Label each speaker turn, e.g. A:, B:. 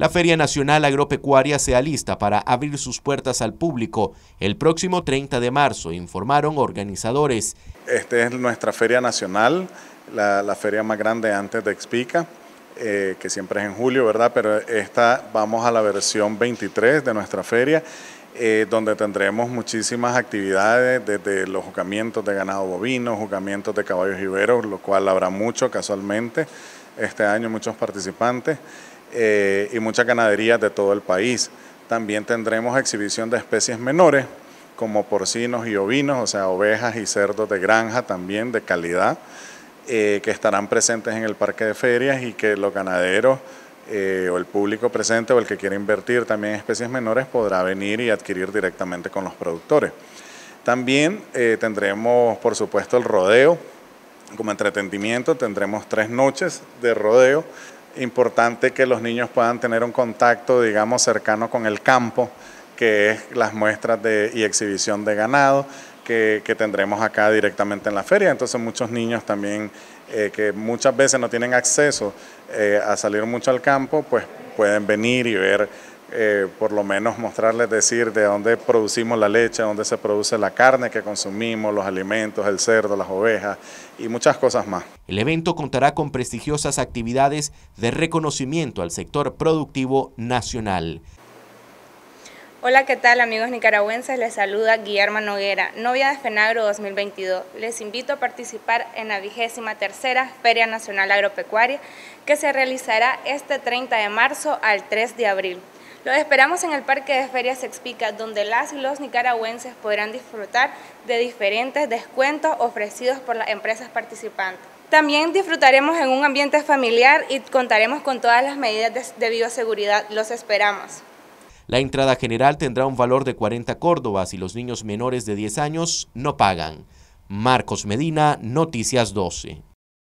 A: La Feria Nacional Agropecuaria se alista para abrir sus puertas al público el próximo 30 de marzo, informaron organizadores.
B: Esta es nuestra Feria Nacional, la, feria más grande antes de Expica. Eh, que siempre es en julio, ¿verdad? Pero esta vamos a la versión 23 de nuestra feria, eh, donde tendremos muchísimas actividades, desde los jugamientos de ganado bovino, jugamientos de caballos iberos, lo cual habrá mucho casualmente este año, muchos participantes, eh, y muchas ganaderías de todo el país. También tendremos exhibición de especies menores, como porcinos y ovinos, o sea, ovejas y cerdos de granja también de calidad. Eh, que estarán presentes en el parque de ferias y que los ganaderos eh, o el público presente o el que quiera invertir también en especies menores podrá venir y adquirir directamente con los productores. También tendremos, por supuesto, el rodeo. Como entretenimiento tendremos tres noches de rodeo. Importante que los niños puedan tener un contacto, digamos, cercano con el campo, que es las muestras de, y exhibición de ganado que, tendremos acá directamente en la feria. Entonces muchos niños también eh, que muchas veces no tienen acceso eh, a salir mucho al campo, pues pueden venir y ver, eh, por lo menos mostrarles, decir de dónde producimos la leche, dónde se produce la carne que consumimos, los alimentos, el cerdo, las ovejas y muchas cosas más.
A: El evento contará con prestigiosas actividades de reconocimiento al sector productivo nacional.
C: Hola, ¿qué tal amigos nicaragüenses? Les saluda Guillermo Noguera, novia de FENAGRO 2022. Les invito a participar en la vigésima tercera Feria Nacional Agropecuaria que se realizará este 30 de marzo al 3 de abril. Los esperamos en el Parque de Ferias Expica, donde las y los nicaragüenses podrán disfrutar de diferentes descuentos ofrecidos por las empresas participantes. También disfrutaremos en un ambiente familiar y contaremos con todas las medidas de bioseguridad. Los esperamos.
A: La entrada general tendrá un valor de 40 córdobas y los niños menores de 10 años no pagan. Marcos Medina, Noticias 12.